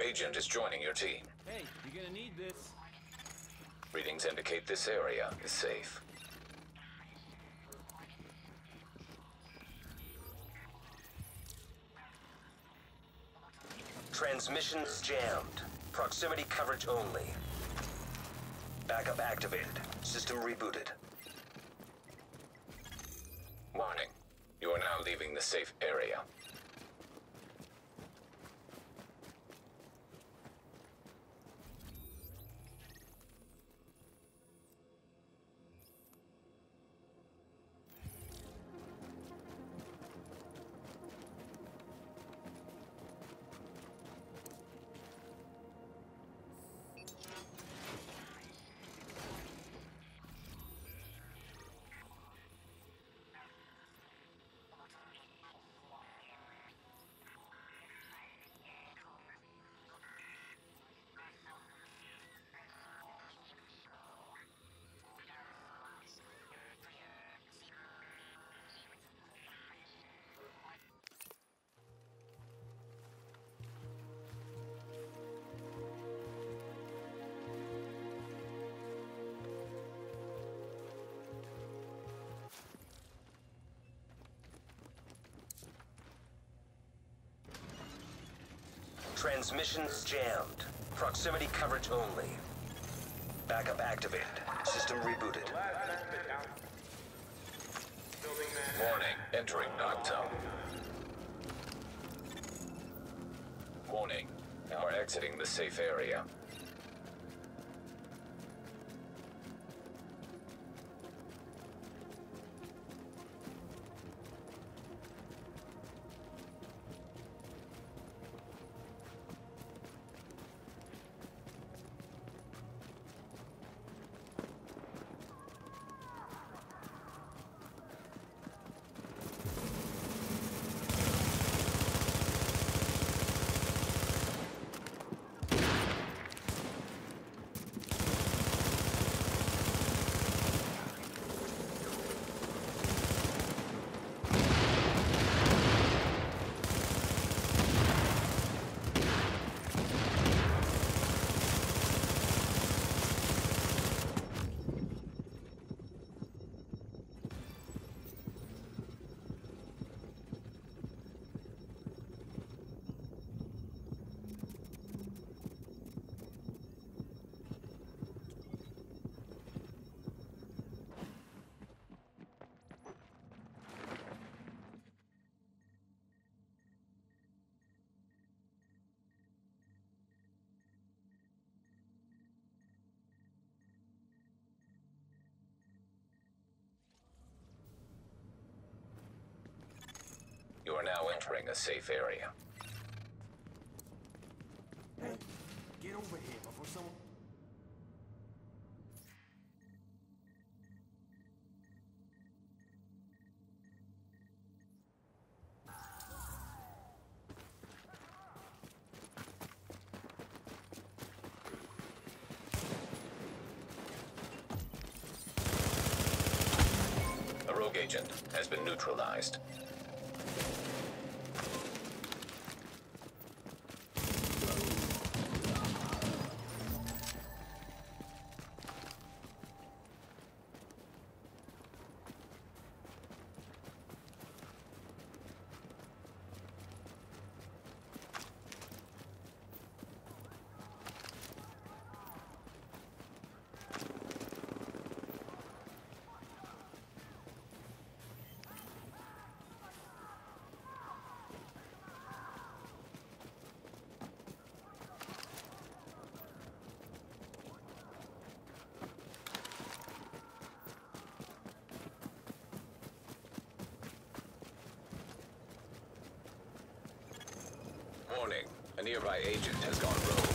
agent is joining your team. Hey, you're gonna need this. Readings indicate this area is safe. Transmissions jammed. Proximity coverage only. Backup activated. System rebooted. Warning. You are now leaving the safe area. Transmissions jammed. Proximity coverage only. Backup activated. System rebooted. Warning. Entering Noctown. Warning. Now exiting the safe area. Entering a safe area. Hey, get over here before someone... A rogue agent has been neutralized. Warning. A nearby agent has gone rogue.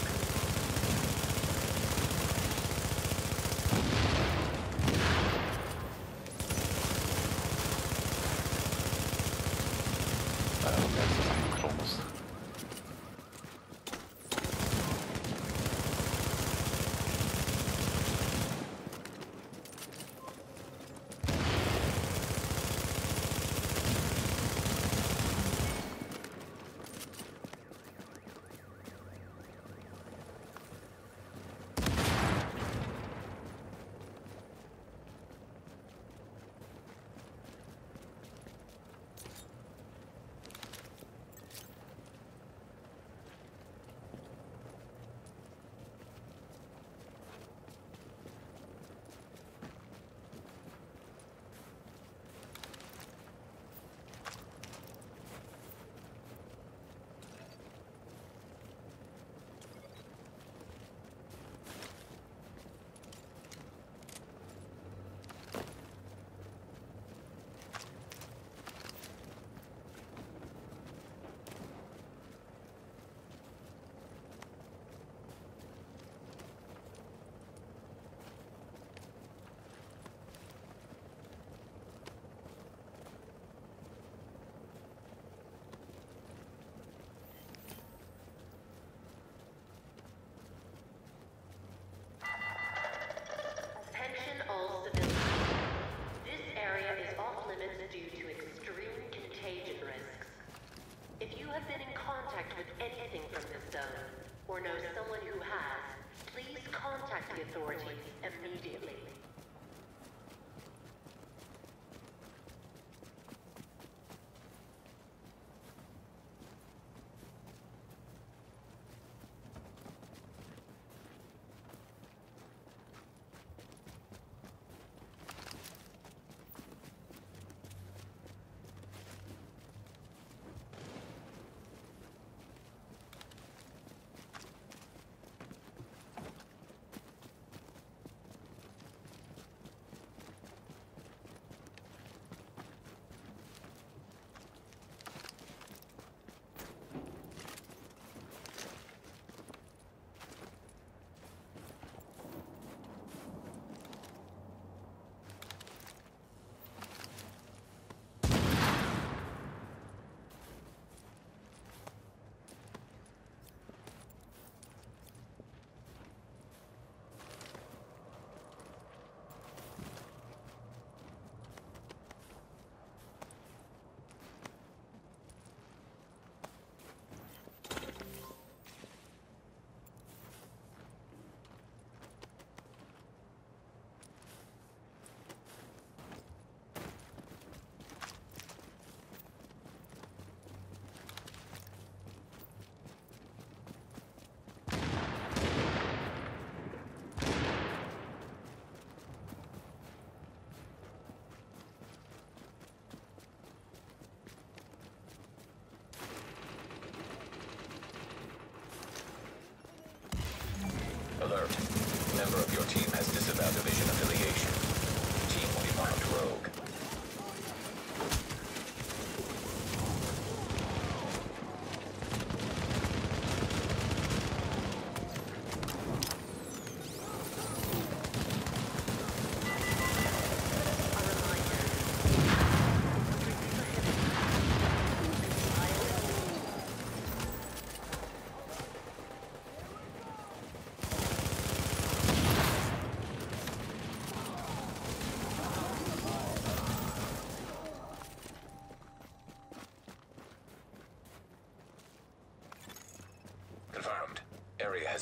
Have been in contact with anything from this zone, or know someone who has, please contact the authorities immediately.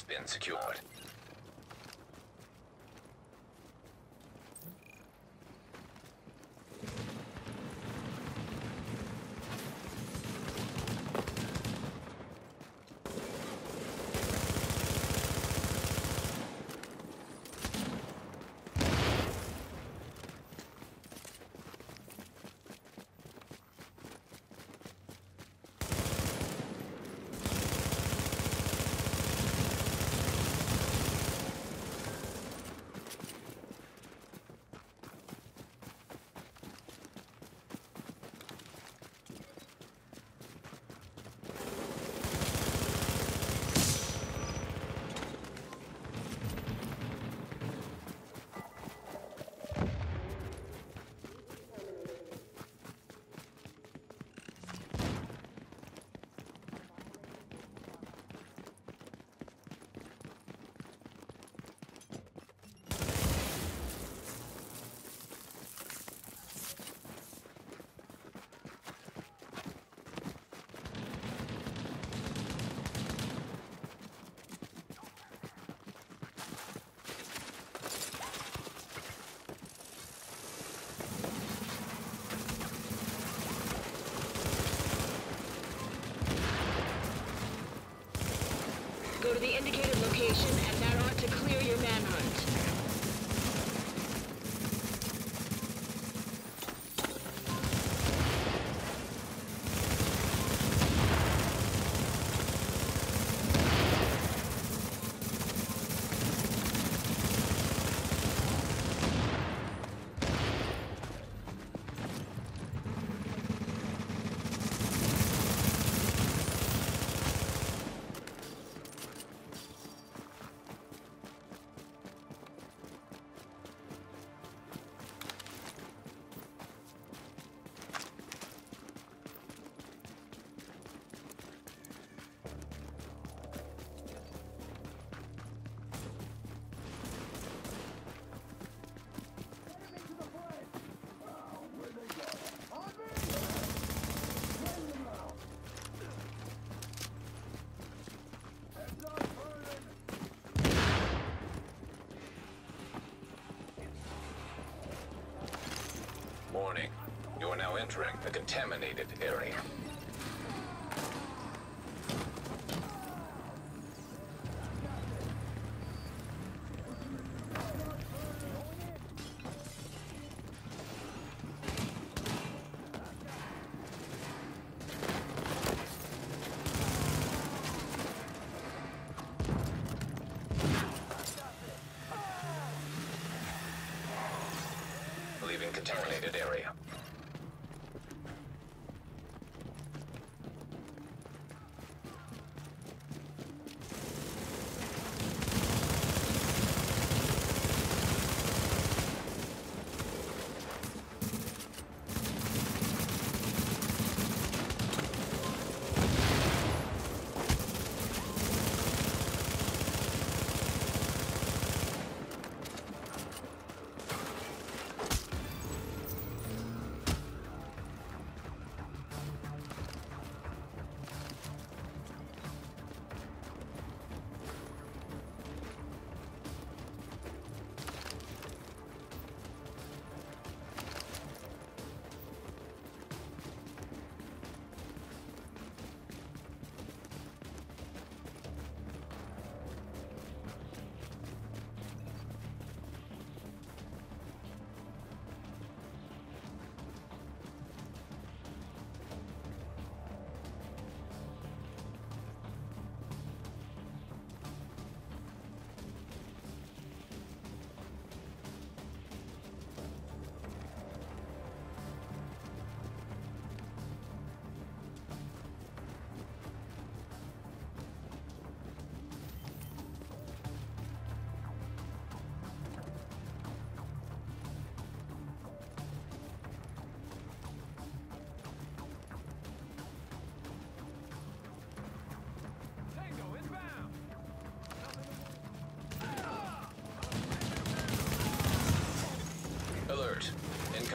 Has been secured. Entering a contaminated area. Leaving contaminated area.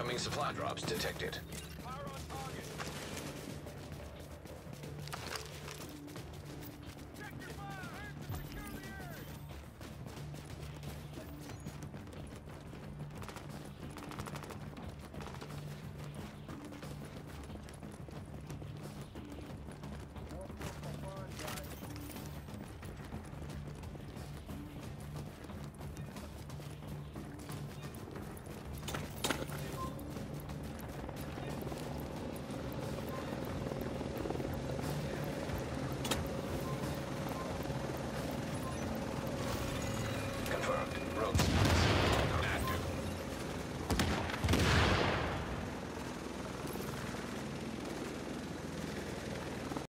Incoming supply drops detected.